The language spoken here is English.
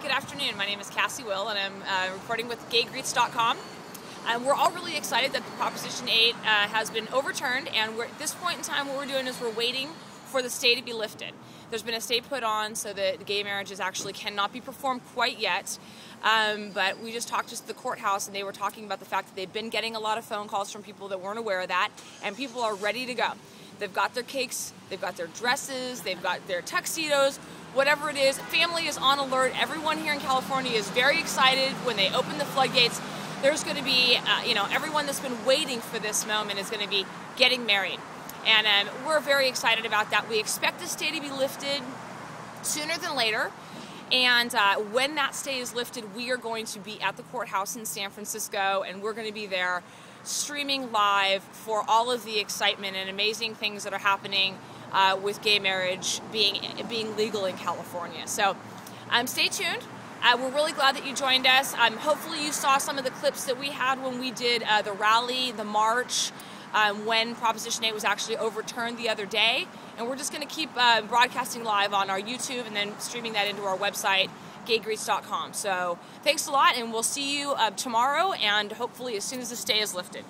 Good afternoon. My name is Cassie Will, and I'm uh, reporting with GayGreets.com. Um, we're all really excited that the Proposition 8 uh, has been overturned, and at this point in time, what we're doing is we're waiting for the stay to be lifted. There's been a stay put on so that gay marriages actually cannot be performed quite yet. Um, but we just talked to the courthouse, and they were talking about the fact that they've been getting a lot of phone calls from people that weren't aware of that, and people are ready to go. They've got their cakes, they've got their dresses, they've got their tuxedos, whatever it is. Family is on alert. Everyone here in California is very excited when they open the floodgates. There's going to be, uh, you know, everyone that's been waiting for this moment is going to be getting married. And um, we're very excited about that. We expect the stay to be lifted sooner than later. And uh, when that stay is lifted, we are going to be at the courthouse in San Francisco, and we're going to be there streaming live for all of the excitement and amazing things that are happening uh, with gay marriage being being legal in California. So, um, stay tuned. Uh, we're really glad that you joined us. Um, hopefully, you saw some of the clips that we had when we did uh, the rally, the march, um, when Proposition 8 was actually overturned the other day. And we're just going to keep uh, broadcasting live on our YouTube and then streaming that into our website, gaygreets.com. So, thanks a lot, and we'll see you uh, tomorrow and hopefully as soon as the stay is lifted.